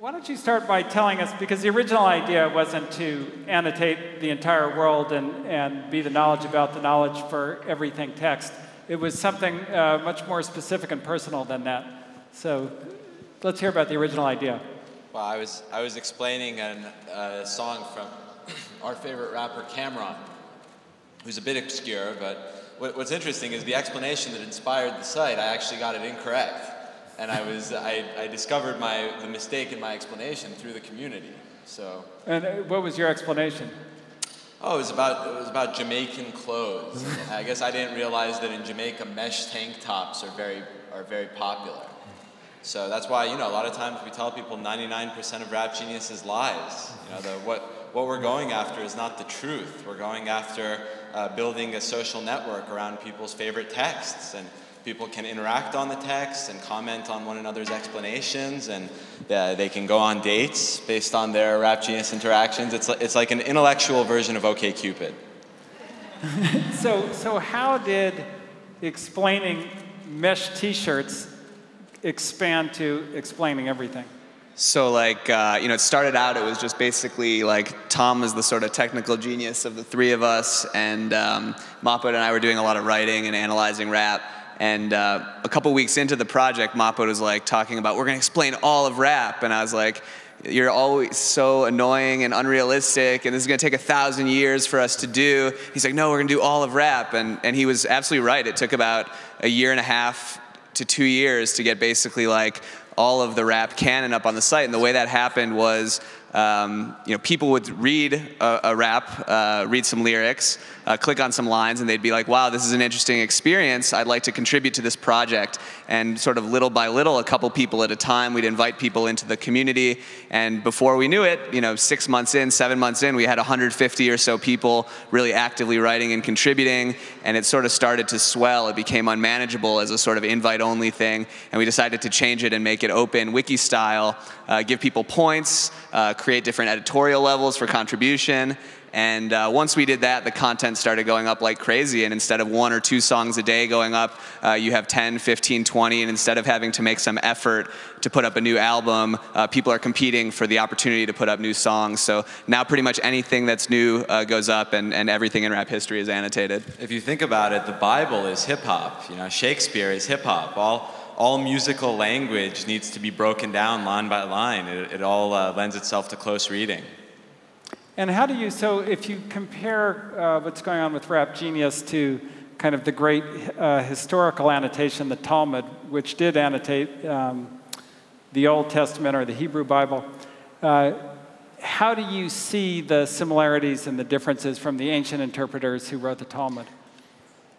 Why don't you start by telling us, because the original idea wasn't to annotate the entire world and, and be the knowledge about the knowledge for everything text. It was something uh, much more specific and personal than that. So let's hear about the original idea. Well, I was, I was explaining an, a song from our favorite rapper, Cam'ron, who's a bit obscure, but what, what's interesting is the explanation that inspired the site, I actually got it incorrect and I was I, I discovered my the mistake in my explanation through the community. So. And uh, what was your explanation? Oh, it was about it was about Jamaican clothes. I guess I didn't realize that in Jamaica mesh tank tops are very are very popular. So that's why you know a lot of times we tell people 99% of Rap Genius is lies. You know the, what what we're going after is not the truth. We're going after uh, building a social network around people's favorite texts and People can interact on the text and comment on one another's explanations, and uh, they can go on dates based on their Rap Genius interactions. It's, it's like an intellectual version of OkCupid. so, so how did explaining mesh T-shirts expand to explaining everything? So like, uh, you know, it started out, it was just basically like Tom was the sort of technical genius of the three of us, and um, and I were doing a lot of writing and analyzing rap. And uh, a couple weeks into the project, Mahbod was like talking about, we're gonna explain all of rap. And I was like, you're always so annoying and unrealistic, and this is gonna take a thousand years for us to do. He's like, no, we're gonna do all of rap. And, and he was absolutely right. It took about a year and a half to two years to get basically like all of the rap canon up on the site. And the way that happened was um, you know, people would read a, a rap, uh, read some lyrics, uh, click on some lines, and they'd be like, wow, this is an interesting experience. I'd like to contribute to this project. And sort of little by little, a couple people at a time, we'd invite people into the community. And before we knew it, you know, six months in, seven months in, we had 150 or so people really actively writing and contributing. And it sort of started to swell. It became unmanageable as a sort of invite only thing. And we decided to change it and make it open, wiki style, uh, give people points, uh, create different editorial levels for contribution. And uh, once we did that, the content started going up like crazy. And instead of one or two songs a day going up, uh, you have 10, 15, 20. And instead of having to make some effort to put up a new album, uh, people are competing for the opportunity to put up new songs. So now pretty much anything that's new uh, goes up, and, and everything in rap history is annotated. If you think about it, the Bible is hip hop. You know, Shakespeare is hip hop. All all musical language needs to be broken down line by line. It, it all uh, lends itself to close reading. And how do you, so if you compare uh, what's going on with Rap Genius to kind of the great uh, historical annotation, the Talmud, which did annotate um, the Old Testament or the Hebrew Bible, uh, how do you see the similarities and the differences from the ancient interpreters who wrote the Talmud?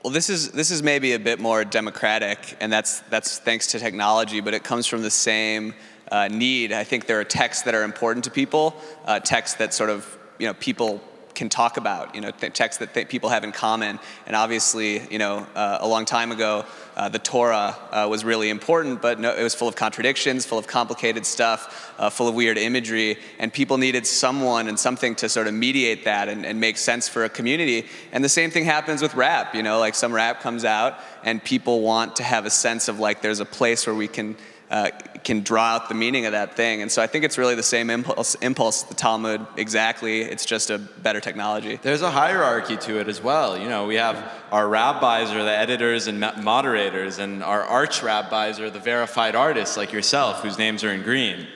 Well, this is this is maybe a bit more democratic, and that's that's thanks to technology. But it comes from the same uh, need. I think there are texts that are important to people, uh, texts that sort of you know people can talk about, you know, texts that th people have in common. And obviously, you know, uh, a long time ago, uh, the Torah uh, was really important, but no, it was full of contradictions, full of complicated stuff, uh, full of weird imagery, and people needed someone and something to sort of mediate that and, and make sense for a community. And the same thing happens with rap, you know, like some rap comes out and people want to have a sense of like there's a place where we can uh, can draw out the meaning of that thing. And so I think it's really the same impulse, impulse the Talmud exactly. It's just a better technology. There's a hierarchy to it as well. You know, we have our rabbis are the editors and moderators, and our arch rabbis are the verified artists like yourself, whose names are in green.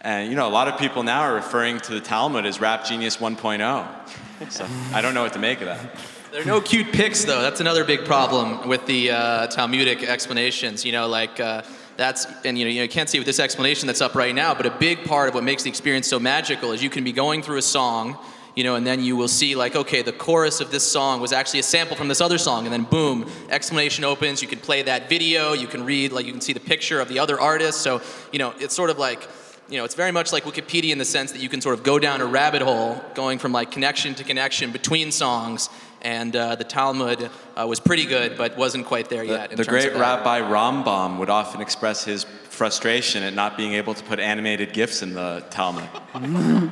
And you know, a lot of people now are referring to the Talmud as Rap Genius 1.0. So I don't know what to make of that. There are no cute pics, though. That's another big problem with the uh, Talmudic explanations. You know, like. Uh, that's and you know you can't see with this explanation that's up right now but a big part of what makes the experience so magical is you can be going through a song you know and then you will see like okay the chorus of this song was actually a sample from this other song and then boom explanation opens. You can play that video. You can read like you can see the picture of the other artist. So you know it's sort of like you know, it's very much like Wikipedia in the sense that you can sort of go down a rabbit hole going from like connection to connection between songs and uh, the Talmud uh, was pretty good, but wasn't quite there yet. The, the great Rabbi Rambam would often express his frustration at not being able to put animated GIFs in the Talmud.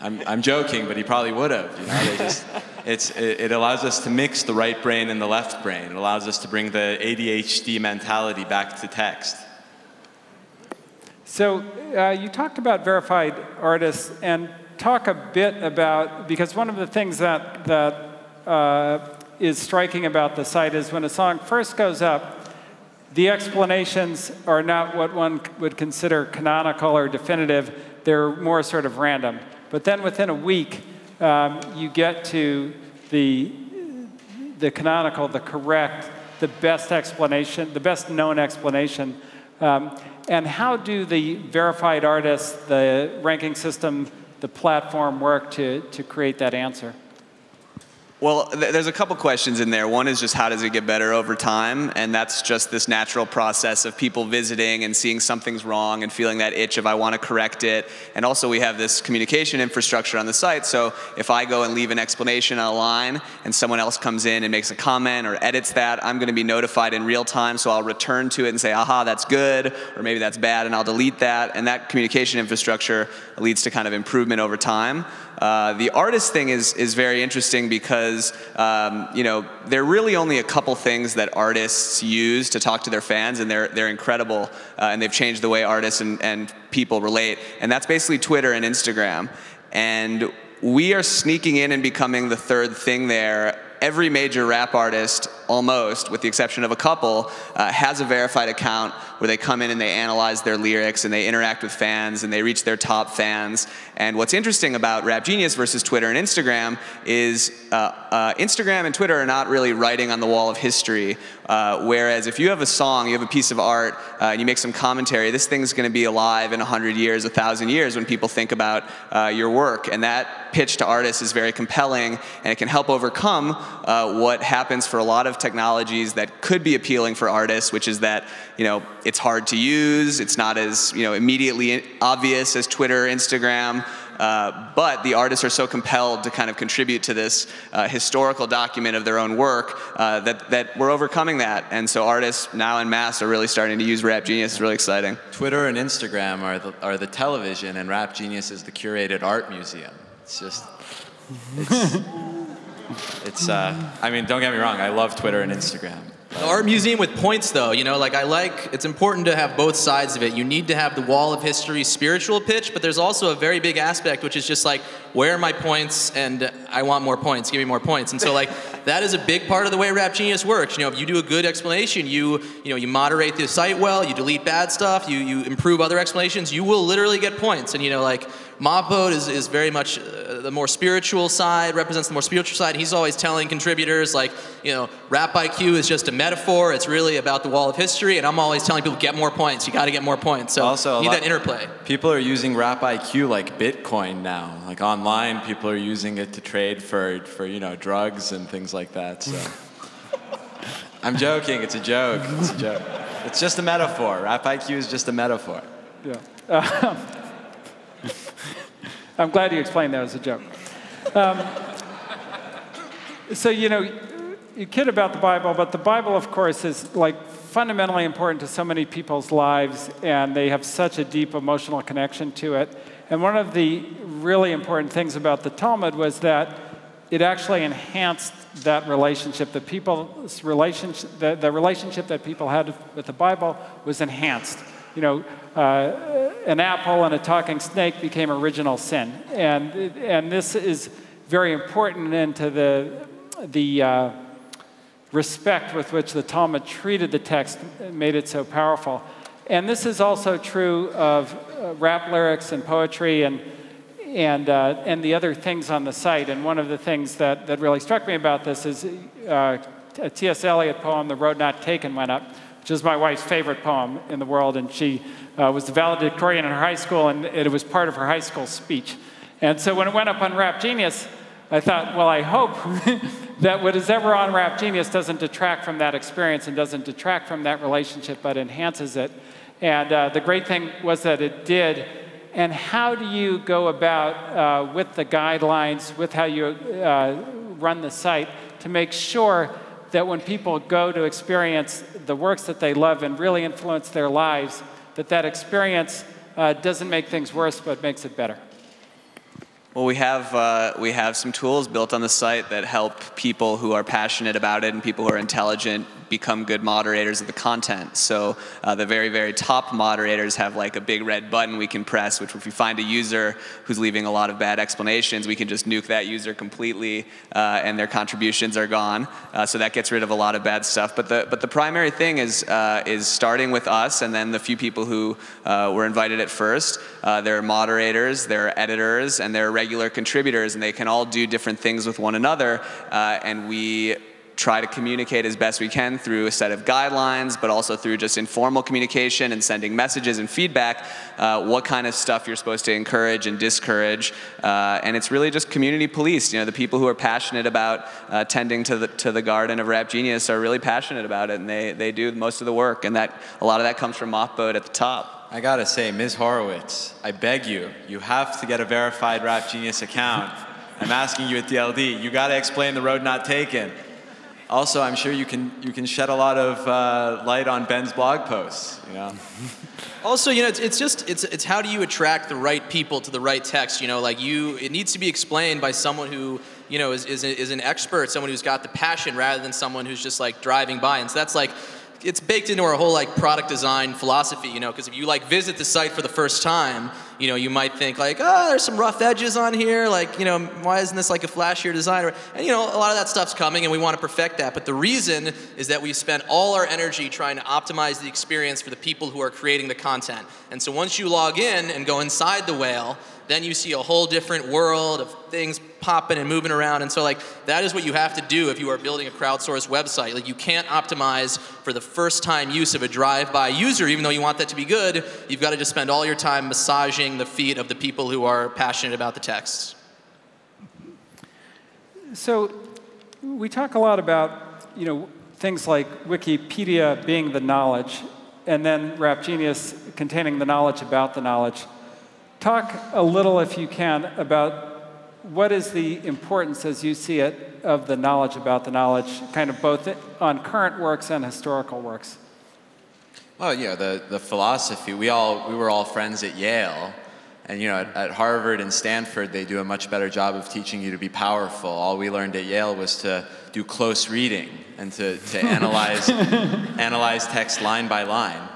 I'm, I'm joking, but he probably would have. You know, just, it's, it, it allows us to mix the right brain and the left brain. It allows us to bring the ADHD mentality back to text. So uh, you talked about verified artists and talk a bit about, because one of the things that, that uh, is striking about the site is when a song first goes up, the explanations are not what one would consider canonical or definitive. They're more sort of random. But then within a week, um, you get to the, the canonical, the correct, the best explanation, the best known explanation. Um, and how do the verified artists, the ranking system, the platform work to, to create that answer? Well, th there's a couple questions in there. One is just how does it get better over time? And that's just this natural process of people visiting and seeing something's wrong and feeling that itch of I want to correct it. And also we have this communication infrastructure on the site. So if I go and leave an explanation on a line and someone else comes in and makes a comment or edits that, I'm going to be notified in real time. So I'll return to it and say, aha, that's good, or maybe that's bad, and I'll delete that. And that communication infrastructure leads to kind of improvement over time. Uh, the artist thing is, is very interesting because um, you know there are really only a couple things that artists use to talk to their fans, and they're, they're incredible, uh, and they've changed the way artists and, and people relate. And that's basically Twitter and Instagram. And we are sneaking in and becoming the third thing there every major rap artist, almost, with the exception of a couple, uh, has a verified account where they come in and they analyze their lyrics and they interact with fans and they reach their top fans. And what's interesting about Rap Genius versus Twitter and Instagram is uh, uh, Instagram and Twitter are not really writing on the wall of history. Uh, whereas if you have a song, you have a piece of art, uh, and you make some commentary, this thing's going to be alive in 100 years, 1,000 years when people think about uh, your work. And that pitch to artists is very compelling, and it can help overcome what happens for a lot of technologies that could be appealing for artists, which is that you know it's hard to use, it's not as you know immediately obvious as Twitter, Instagram. Uh, but the artists are so compelled to kind of contribute to this uh, historical document of their own work uh, that, that we're overcoming that. And so artists now in mass are really starting to use Rap Genius. It's really exciting. Twitter and Instagram are the, are the television, and Rap Genius is the curated art museum. It's just, it's, it's uh, I mean, don't get me wrong, I love Twitter and Instagram. The art museum with points, though, you know, like I like, it's important to have both sides of it. You need to have the wall of history spiritual pitch, but there's also a very big aspect, which is just like, where are my points? And I want more points, give me more points. And so, like, that is a big part of the way Rap Genius works. You know, if you do a good explanation, you, you know, you moderate the site well, you delete bad stuff, you, you improve other explanations, you will literally get points. And, you know, like, Mahbod is, is very much uh, the more spiritual side, represents the more spiritual side. He's always telling contributors, like, you know, Rap IQ is just a metaphor. It's really about the wall of history. And I'm always telling people, get more points. You got to get more points. So also, need that interplay. People are using Rap IQ like Bitcoin now. Like online, people are using it to trade for, for you know, drugs and things like that. So. I'm joking. It's a joke. It's a joke. It's just a metaphor. Rap IQ is just a metaphor. Yeah. Uh, I'm glad you explained that as a joke. Um, so, you know, you kid about the Bible, but the Bible, of course, is like fundamentally important to so many people's lives, and they have such a deep emotional connection to it. And one of the really important things about the Talmud was that it actually enhanced that relationship. The people's relationship, the, the relationship that people had with the Bible was enhanced. You know, uh, an apple and a talking snake became original sin. And, and this is very important into the, the uh, respect with which the Talmud treated the text made it so powerful. And this is also true of uh, rap lyrics and poetry and, and, uh, and the other things on the site. And one of the things that, that really struck me about this is uh, a T.S. Eliot poem, The Road Not Taken, went up, which is my wife's favorite poem in the world. And she uh, was the valedictorian in her high school, and it was part of her high school speech. And so when it went up on Rap Genius, I thought, well, I hope that what is ever on Rap Genius doesn't detract from that experience and doesn't detract from that relationship, but enhances it. And uh, the great thing was that it did. And how do you go about uh, with the guidelines, with how you uh, run the site, to make sure that when people go to experience the works that they love and really influence their lives, that that experience uh, doesn't make things worse, but makes it better? Well, we have, uh, we have some tools built on the site that help people who are passionate about it and people who are intelligent become good moderators of the content. So uh, the very, very top moderators have like a big red button we can press, which if we find a user who's leaving a lot of bad explanations, we can just nuke that user completely uh, and their contributions are gone. Uh, so that gets rid of a lot of bad stuff. But the, but the primary thing is, uh, is starting with us and then the few people who uh, were invited at first. Uh, there are moderators, there are editors, and there are regular contributors, and they can all do different things with one another. and we try to communicate as best we can through a set of guidelines, but also through just informal communication and sending messages and feedback, uh, what kind of stuff you're supposed to encourage and discourage. Uh, and it's really just community police. You know, the people who are passionate about uh, tending to the, to the garden of Rap Genius are really passionate about it, and they, they do most of the work. And that a lot of that comes from Mahbod at the top. I gotta say, Ms. Horowitz, I beg you, you have to get a verified Rap Genius account. I'm asking you at DLD, you gotta explain the road not taken. Also, I'm sure you can you can shed a lot of uh, light on Ben's blog posts. You know. also, you know, it's, it's just it's it's how do you attract the right people to the right text? You know, like you, it needs to be explained by someone who you know is is, is an expert, someone who's got the passion, rather than someone who's just like driving by. And so that's like it's baked into our whole like product design philosophy, you know, because if you like visit the site for the first time, you know, you might think like, oh, there's some rough edges on here, like, you know, why isn't this like a flashier design? And you know, a lot of that stuff's coming and we want to perfect that. But the reason is that we spent all our energy trying to optimize the experience for the people who are creating the content. And so once you log in and go inside the whale, then you see a whole different world of things popping and moving around. And so, like, that is what you have to do if you are building a crowdsourced website. Like, you can't optimize for the first time use of a drive by user, even though you want that to be good. You've got to just spend all your time massaging the feet of the people who are passionate about the texts. So, we talk a lot about, you know, things like Wikipedia being the knowledge, and then Rap Genius containing the knowledge about the knowledge. Talk a little, if you can, about what is the importance, as you see it, of the knowledge about the knowledge, kind of both on current works and historical works? Well, you know, the, the philosophy, we, all, we were all friends at Yale. And, you know, at, at Harvard and Stanford, they do a much better job of teaching you to be powerful. All we learned at Yale was to do close reading and to, to analyze, analyze text line by line.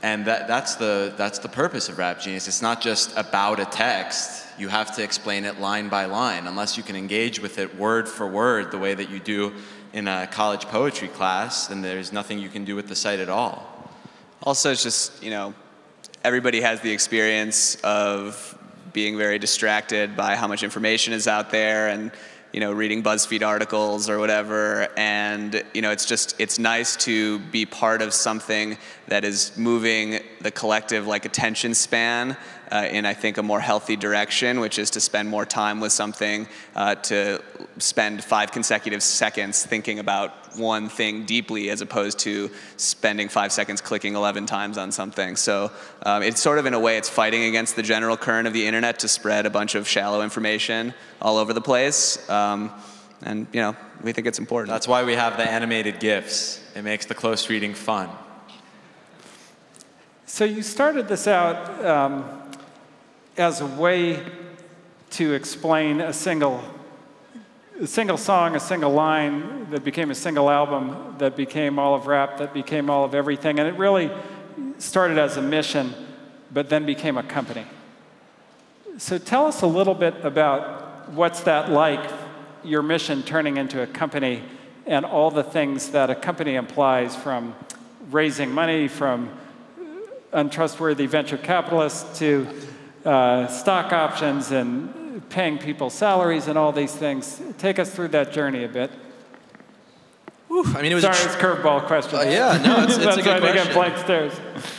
And that, that's, the, that's the purpose of Rap Genius. It's not just about a text. You have to explain it line by line. Unless you can engage with it word for word the way that you do in a college poetry class, then there's nothing you can do with the site at all. Also, it's just, you know, everybody has the experience of being very distracted by how much information is out there and you know, reading BuzzFeed articles or whatever. And, you know, it's just, it's nice to be part of something that is moving the collective, like, attention span uh, in, I think, a more healthy direction, which is to spend more time with something, uh, to spend five consecutive seconds thinking about one thing deeply as opposed to spending five seconds clicking 11 times on something. So um, it's sort of, in a way, it's fighting against the general current of the internet to spread a bunch of shallow information all over the place. Um, and, you know, we think it's important. That's why we have the animated GIFs. It makes the close reading fun. So you started this out um, as a way to explain a single, a single song, a single line that became a single album, that became all of rap, that became all of everything. And it really started as a mission, but then became a company. So tell us a little bit about what's that like, your mission turning into a company, and all the things that a company implies from raising money, from untrustworthy venture capitalists to uh, stock options and paying people salaries and all these things. Take us through that journey a bit. Whew, I mean, it was Sorry, it's curveball question. Uh, yeah, no, it's, it's That's a good why they question. get blank stares.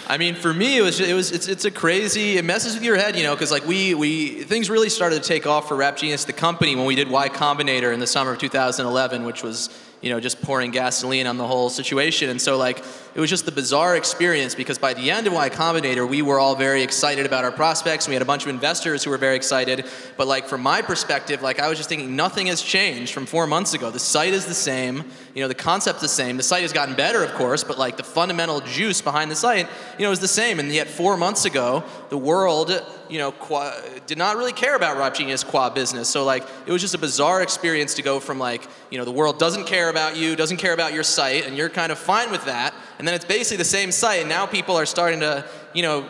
I mean, for me, it was it was it's, it's a crazy. It messes with your head, you know, because like we we things really started to take off for Rap Genius, the company, when we did Y Combinator in the summer of 2011, which was you know just pouring gasoline on the whole situation. And so like it was just the bizarre experience because by the end of Y Combinator, we were all very excited about our prospects. We had a bunch of investors who were very excited. But like from my perspective, like I was just thinking nothing has changed from four months ago. The site is the same. You know, the concept's the same. The site has gotten better, of course, but like the fundamental juice behind the site you know, is the same. And yet, four months ago, the world, you know, qua, did not really care about Rap Genius qua business. So like, it was just a bizarre experience to go from like, you know, the world doesn't care about you, doesn't care about your site, and you're kind of fine with that. And then it's basically the same site, and now people are starting to, you know,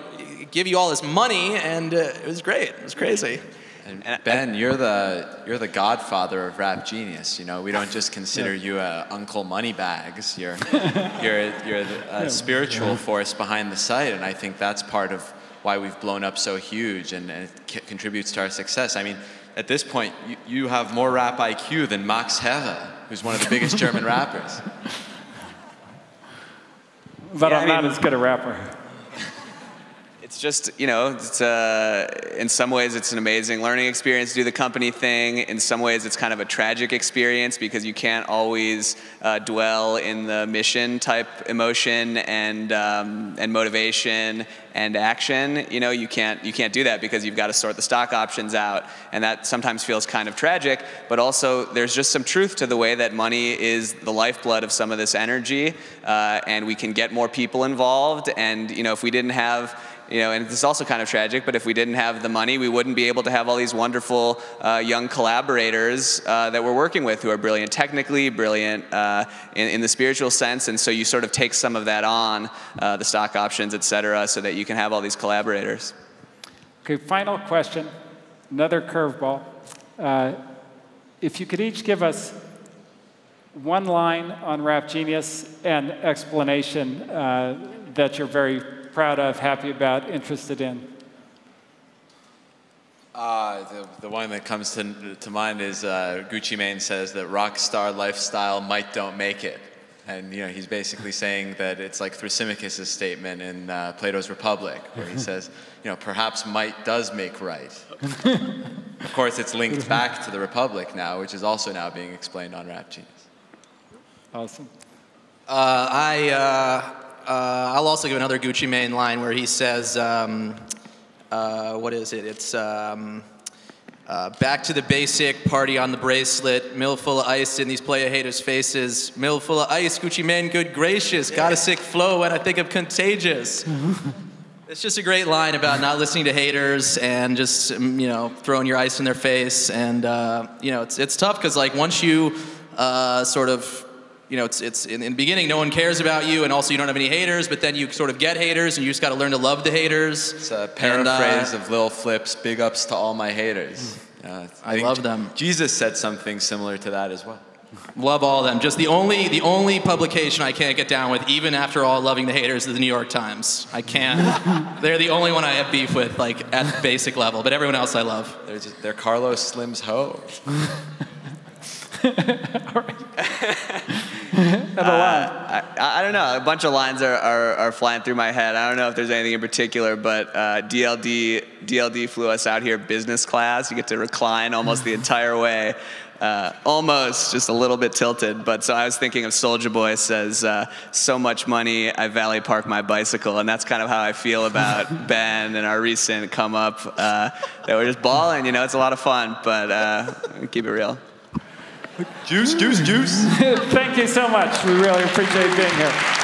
give you all this money, and uh, it was great. It was crazy. And Ben, you're the you're the godfather of rap genius. You know, we don't just consider you a Uncle Moneybags. You're you're you're a spiritual force behind the site, and I think that's part of why we've blown up so huge, and, and it contributes to our success. I mean, at this point, you, you have more rap IQ than Max Herre, who's one of the biggest German rappers. But Yeah, I'm I not as good a rapper. It's just, you know, it's, uh, in some ways it's an amazing learning experience to do the company thing. In some ways it's kind of a tragic experience because you can't always uh, dwell in the mission type emotion and, um, and motivation and action. You know, you can't, you can't do that because you've got to sort the stock options out. And that sometimes feels kind of tragic, but also there's just some truth to the way that money is the lifeblood of some of this energy. Uh, and we can get more people involved. And, you know, if we didn't have, you know, and it's also kind of tragic, but if we didn't have the money, we wouldn't be able to have all these wonderful uh, young collaborators uh, that we're working with who are brilliant technically, brilliant uh, in, in the spiritual sense. And so you sort of take some of that on, uh, the stock options, et cetera, so that you can have all these collaborators. Okay, final question, another curveball. Uh, if you could each give us one line on Rap Genius and explanation uh, that you're very proud of, happy about, interested in. Uh, the, the one that comes to, to mind is uh, Gucci Mane says that rock star lifestyle might don't make it. And you know, he's basically saying that it's like Thrasymachus' statement in uh, Plato's Republic, where he says, you know, perhaps might does make right. of course, it's linked back to the Republic now, which is also now being explained on Rap Genius. Awesome. Uh, I, uh, uh, I'll also give another Gucci Mane line where he says, um, uh, what is it? It's um, uh, back to the basic, party on the bracelet, mill full of ice in these player haters' faces, mill full of ice, Gucci Mane, good gracious, got a sick flow when I think of contagious. It's just a great line about not listening to haters and just um, you know throwing your ice in their face, and uh, you know it's it's tough because like once you uh, sort of you know it's it's in, in the beginning no one cares about you, and also you don't have any haters, but then you sort of get haters, and you just got to learn to love the haters. It's a And, uh, paraphrase of Lil Flip's "Big ups to all my haters." Uh, I think love them. Jesus said something similar to that as well. Love all of them. Just the only the only publication I can't get down with, even after all loving the haters, is the New York Times. I can't. They're the only one I have beef with, like at basic level. But everyone else I love. They're, just, they're Carlos Slim's hoe. I, I don't know. A bunch of lines are, are, are flying through my head. I don't know if there's anything in particular, but uh, DLD DLD flew us out here business class. You get to recline almost the entire way. Uh, almost just a little bit tilted, but so I was thinking of Soulja Boy says, uh, "So much money, I valley park my bicycle," and that's kind of how I feel about Ben and our recent come up. Uh, that we're just balling, you know. It's a lot of fun, but uh, keep it real. Juice, juice, juice. Thank you so much. We really appreciate being here.